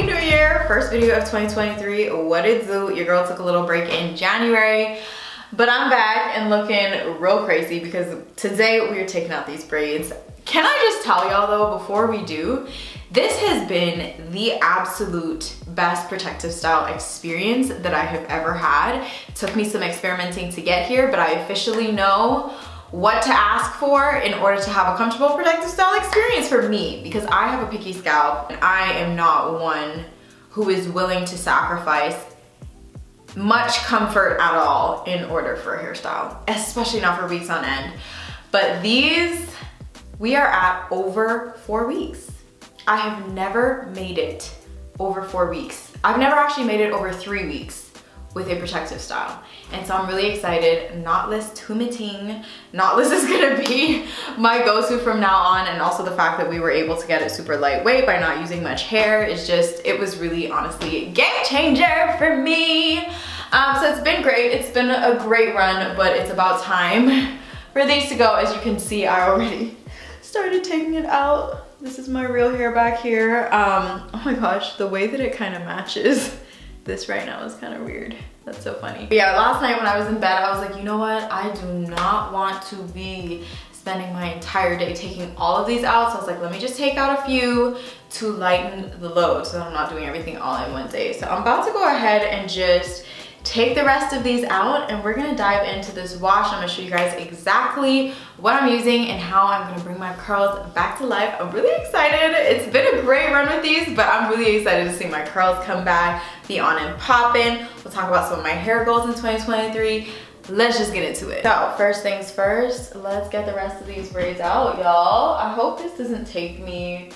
Happy New Year! First video of 2023. What did do? Your girl took a little break in January, but I'm back and looking real crazy because today we are taking out these braids. Can I just tell y'all though, before we do, this has been the absolute best protective style experience that I have ever had. It took me some experimenting to get here, but I officially know what to ask for in order to have a comfortable protective style experience for me because I have a picky scalp and I am not one who is willing to sacrifice much comfort at all in order for a hairstyle, especially not for weeks on end. But these, we are at over four weeks. I have never made it over four weeks. I've never actually made it over three weeks with a protective style. And so I'm really excited. Knotless Tumiting. Knotless is gonna be my go-to from now on. And also the fact that we were able to get it super lightweight by not using much hair is just, it was really honestly a game changer for me. Um, so it's been great. It's been a great run, but it's about time for these to go. As you can see, I already started taking it out. This is my real hair back here. Um, oh my gosh, the way that it kind of matches this right now is kind of weird. That's so funny. But yeah, last night when I was in bed, I was like, you know what? I do not want to be spending my entire day taking all of these out. So I was like, let me just take out a few to lighten the load so I'm not doing everything all in one day. So I'm about to go ahead and just take the rest of these out and we're gonna dive into this wash. I'm gonna show you guys exactly what I'm using and how I'm gonna bring my curls back to life. I'm really excited. It's been a great run with these, but I'm really excited to see my curls come back, be on and popping. We'll talk about some of my hair goals in 2023. Let's just get into it. So first things first, let's get the rest of these braids out, y'all. I hope this doesn't take me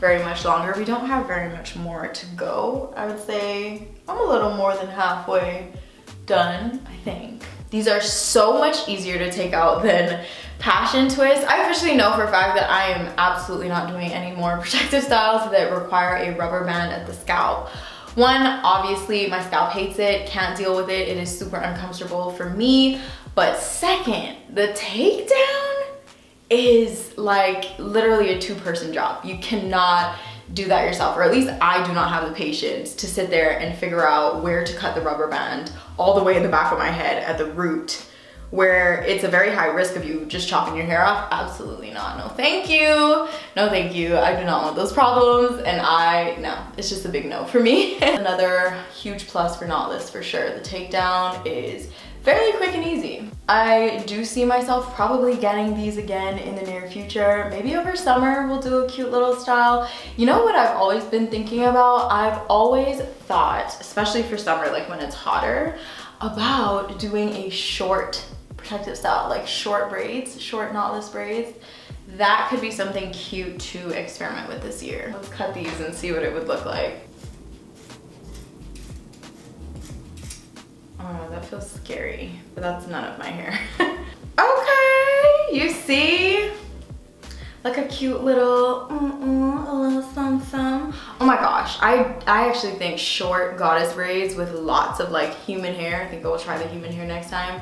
very much longer. We don't have very much more to go. I would say I'm a little more than halfway done, I think. These are so much easier to take out than passion twist. I officially know for a fact that I am absolutely not doing any more protective styles that require a rubber band at the scalp. One, obviously my scalp hates it, can't deal with it. It is super uncomfortable for me. But second, the takedown is like literally a two person job. You cannot do that yourself, or at least I do not have the patience to sit there and figure out where to cut the rubber band all the way in the back of my head at the root where it's a very high risk of you just chopping your hair off. Absolutely not, no thank you. No thank you, I do not want those problems and I, no, it's just a big no for me. Another huge plus for Knotless for sure. The takedown is fairly quick and easy. I do see myself probably getting these again in the near future. Maybe over summer we'll do a cute little style. You know what I've always been thinking about? I've always thought, especially for summer, like when it's hotter, about doing a short protective style, like short braids, short knotless braids. That could be something cute to experiment with this year. Let's cut these and see what it would look like. Oh, that feels scary, but that's none of my hair. okay, you see? Like a cute little, mm -mm, a little some some. Oh my gosh, I, I actually think short goddess braids with lots of like human hair, I think I will try the human hair next time,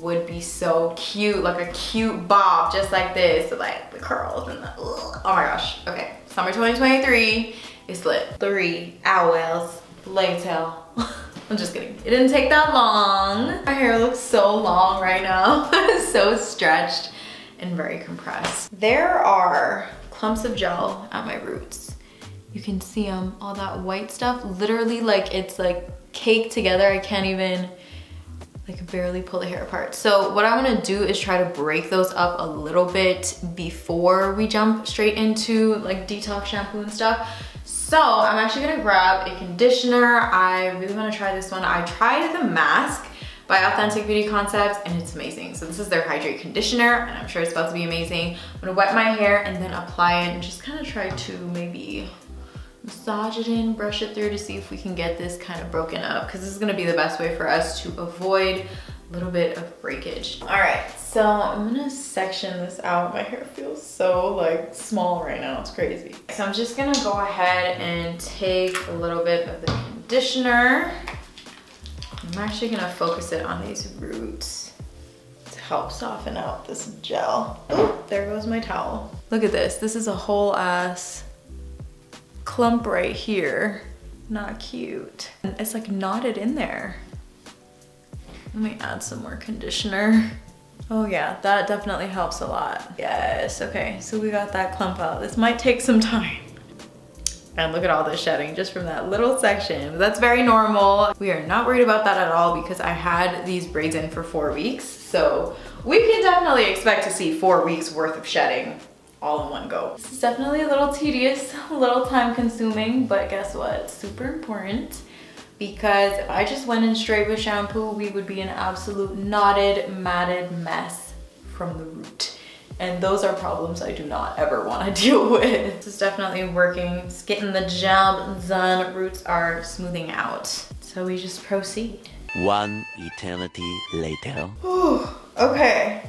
would be so cute, like a cute bob, just like this, like the curls and the, ugh. oh my gosh. Okay, summer 2023 is lit. Three hours later. I'm just kidding. It didn't take that long. My hair looks so long right now. so stretched and very compressed. There are clumps of gel at my roots. You can see them, all that white stuff, literally like it's like caked together. I can't even like barely pull the hair apart. So what I wanna do is try to break those up a little bit before we jump straight into like detox shampoo and stuff. So I'm actually gonna grab a conditioner. I really wanna try this one. I tried the mask by Authentic Beauty Concepts and it's amazing. So this is their Hydrate Conditioner and I'm sure it's about to be amazing. I'm gonna wet my hair and then apply it and just kind of try to maybe massage it in, brush it through to see if we can get this kind of broken up because this is gonna be the best way for us to avoid a little bit of breakage. All right, so I'm gonna section this out. My hair feels so like small right now, it's crazy. So I'm just gonna go ahead and take a little bit of the conditioner. I'm actually gonna focus it on these roots to help soften out this gel. Oh, there goes my towel. Look at this, this is a whole ass clump right here. not cute. It's like knotted in there. Let me add some more conditioner. Oh yeah, that definitely helps a lot. Yes, okay, so we got that clump out. This might take some time. And look at all this shedding just from that little section. That's very normal. We are not worried about that at all because I had these braids in for four weeks. So we can definitely expect to see four weeks worth of shedding all in one go. This is definitely a little tedious, a little time consuming, but guess what? super important because if I just went in straight with shampoo, we would be an absolute knotted, matted mess from the root. And those are problems I do not ever want to deal with. This is definitely working. It's getting the job done. Roots are smoothing out. So we just proceed. One eternity later. Okay,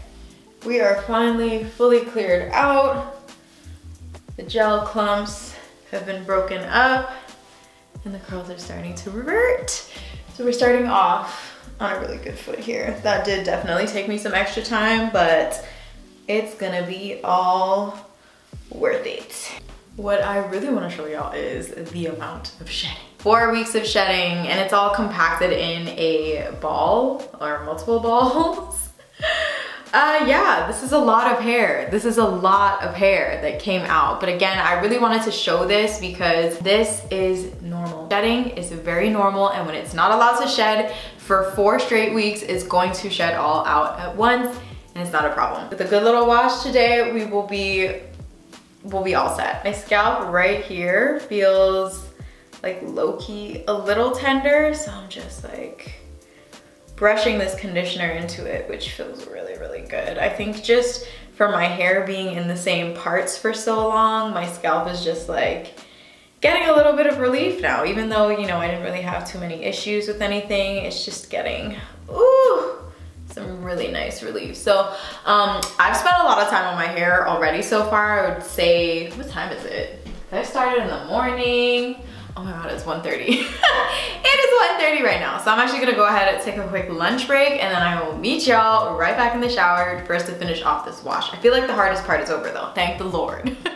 we are finally fully cleared out. The gel clumps have been broken up and the curls are starting to revert. So we're starting off on a really good foot here. That did definitely take me some extra time, but it's gonna be all worth it. What I really wanna show y'all is the amount of shedding. Four weeks of shedding and it's all compacted in a ball or multiple balls. Uh, yeah, this is a lot of hair. This is a lot of hair that came out. But again, I really wanted to show this because this is normal. Shedding is very normal and when it's not allowed to shed for four straight weeks, it's going to shed all out at once and it's not a problem. With a good little wash today, we will be, we'll be all set. My scalp right here feels like low-key a little tender, so I'm just like brushing this conditioner into it, which feels really, really good. I think just for my hair being in the same parts for so long, my scalp is just like getting a little bit of relief now, even though, you know, I didn't really have too many issues with anything. It's just getting, ooh, some really nice relief. So um, I've spent a lot of time on my hair already so far. I would say, what time is it? I started in the morning. Oh my God, it's 1.30. it is 1.30 right now. So I'm actually gonna go ahead and take a quick lunch break and then I will meet y'all right back in the shower us to finish off this wash. I feel like the hardest part is over though, thank the Lord.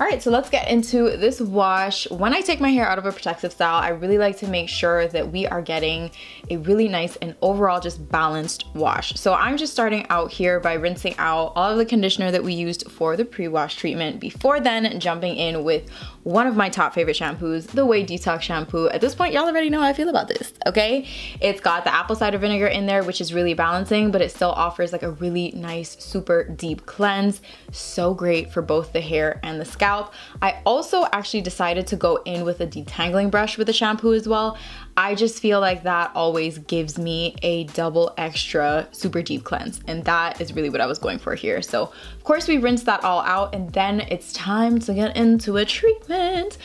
All right, so let's get into this wash. When I take my hair out of a protective style, I really like to make sure that we are getting a really nice and overall just balanced wash. So I'm just starting out here by rinsing out all of the conditioner that we used for the pre-wash treatment before then jumping in with one of my top favorite shampoos, the Ouai Detox Shampoo. At this point, y'all already know how I feel about this, okay? It's got the apple cider vinegar in there, which is really balancing, but it still offers like a really nice, super deep cleanse. So great for both the hair and the scalp. I also actually decided to go in with a detangling brush with the shampoo as well. I just feel like that always gives me a double extra super deep cleanse. And that is really what I was going for here. So of course we rinse that all out and then it's time to get into a treatment.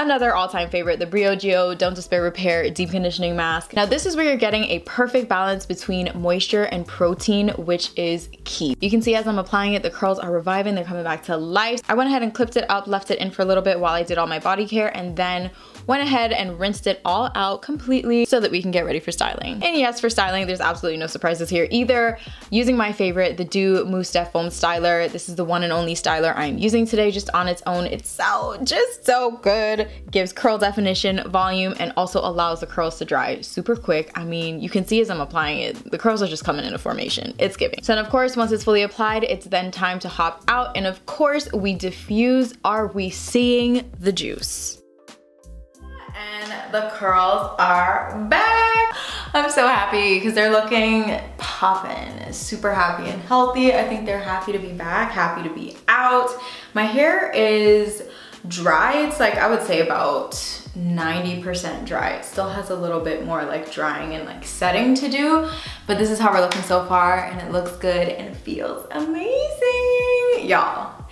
Another all-time favorite, the Briogeo Don't Despair Repair Deep Conditioning Mask. Now this is where you're getting a perfect balance between moisture and protein, which is key. You can see as I'm applying it, the curls are reviving, they're coming back to life. I went ahead and clipped it up, left it in for a little bit while I did all my body care, and then went ahead and rinsed it all out completely so that we can get ready for styling. And yes, for styling, there's absolutely no surprises here either. Using my favorite, the Doux Mousse Def Foam Styler. This is the one and only styler I'm using today just on its own. It's so, just so good. Gives curl definition, volume, and also allows the curls to dry super quick. I mean, you can see as I'm applying it, the curls are just coming into formation. It's giving. So, and of course, once it's fully applied, it's then time to hop out. And of course, we diffuse. Are we seeing the juice? The curls are back. I'm so happy because they're looking poppin', super happy and healthy. I think they're happy to be back, happy to be out. My hair is dry. It's like, I would say about 90% dry. It still has a little bit more like drying and like setting to do, but this is how we're looking so far and it looks good and it feels amazing. Y'all,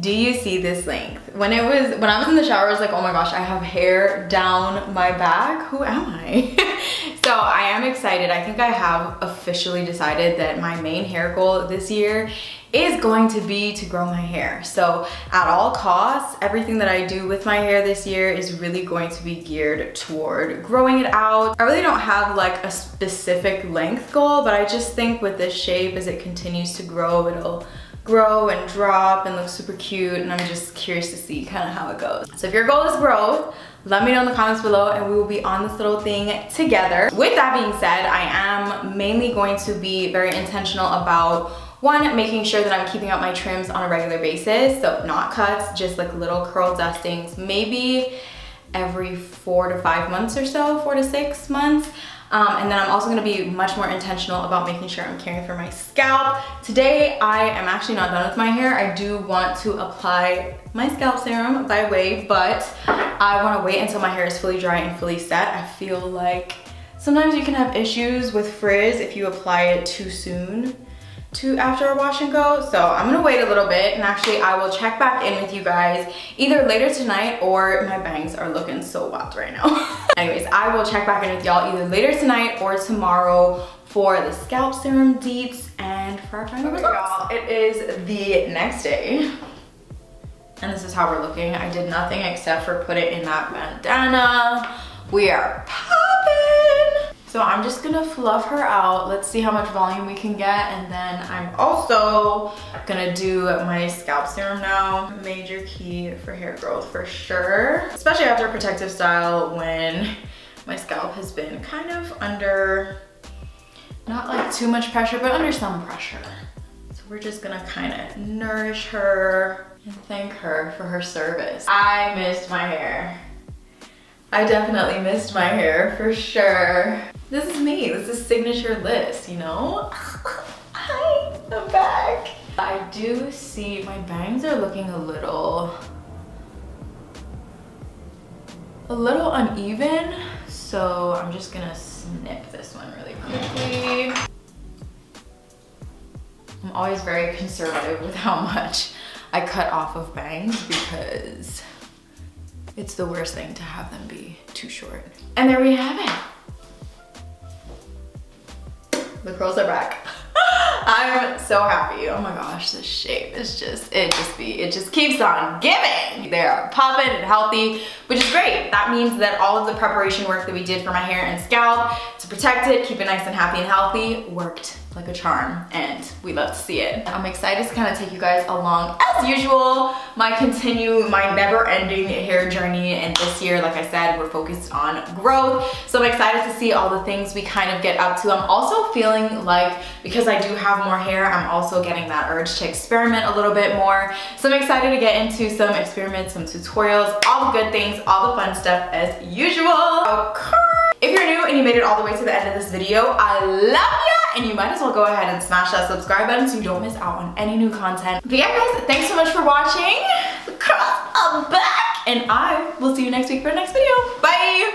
do you see this length? When it was, when I was in the shower, I was like, oh my gosh, I have hair down my back. Who am I? so I am excited. I think I have officially decided that my main hair goal this year is going to be to grow my hair. So at all costs, everything that I do with my hair this year is really going to be geared toward growing it out. I really don't have like a specific length goal, but I just think with this shape, as it continues to grow, it'll grow and drop and look super cute and I'm just curious to see kind of how it goes. So if your goal is growth, let me know in the comments below and we will be on this little thing together. With that being said, I am mainly going to be very intentional about one, making sure that I'm keeping up my trims on a regular basis. So not cuts, just like little curl dustings, maybe every four to five months or so, four to six months. Um, and then I'm also gonna be much more intentional about making sure I'm caring for my scalp. Today, I am actually not done with my hair. I do want to apply my scalp serum by Ouai, but I wanna wait until my hair is fully dry and fully set. I feel like sometimes you can have issues with frizz if you apply it too soon to after a wash and go. So I'm gonna wait a little bit and actually I will check back in with you guys either later tonight or my bangs are looking so wild right now. Anyways, I will check back in with y'all either later tonight or tomorrow for the scalp serum deets and for our final okay, results. It is the next day and this is how we're looking. I did nothing except for put it in that bandana. We are so I'm just gonna fluff her out. Let's see how much volume we can get. And then I'm also gonna do my scalp serum now. Major key for hair growth for sure. Especially after a protective style when my scalp has been kind of under, not like too much pressure, but under some pressure. So we're just gonna kind of nourish her and thank her for her service. I missed my hair. I definitely missed my hair for sure. This is me, this is signature list, you know? Hi, I'm back. I do see my bangs are looking a little, a little uneven. So I'm just gonna snip this one really quickly. I'm always very conservative with how much I cut off of bangs because it's the worst thing to have them be too short. And there we have it. The curls are back. I'm so happy. Oh my gosh, this shape is just, it just be, it just keeps on giving. They are popping and healthy, which is great. That means that all of the preparation work that we did for my hair and scalp to protect it, keep it nice and happy and healthy, worked like a charm and we love to see it. I'm excited to kind of take you guys along as usual, my continue, my never ending hair journey and this year, like I said, we're focused on growth. So I'm excited to see all the things we kind of get up to. I'm also feeling like because I do have more hair, I'm also getting that urge to experiment a little bit more. So I'm excited to get into some experiments, some tutorials, all the good things, all the fun stuff as usual. Okay. If you're new and you made it all the way to the end of this video, I love you and you might as well go ahead and smash that subscribe button so you don't miss out on any new content. But yeah guys, thanks so much for watching. Curls are back and I will see you next week for the next video. Bye!